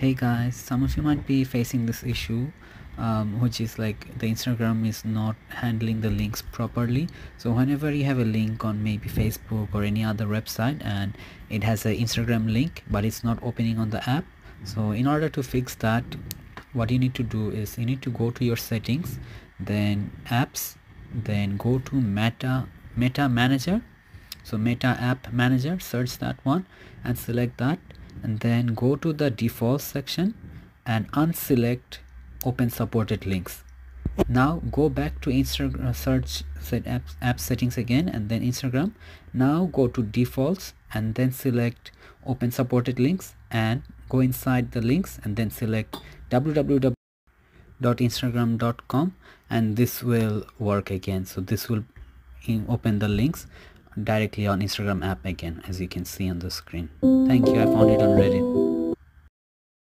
hey guys. Some of you might be facing this issue um, which is like the instagram is not handling the links properly. So whenever you have a link on maybe facebook or any other website and it has an instagram link but it's not opening on the app so in order to fix that what you need to do is you need to go to your settings then apps then go to meta meta manager. So meta app manager search that one and select that and then go to the default section and unselect open supported links. Now go back to instagram search set app, app settings again and then instagram. Now go to defaults and then select open supported links and go inside the links and then select www.instagram.com and this will work again. So this will open the links directly on Instagram app again as you can see on the screen. Thank you, I found it on Reddit.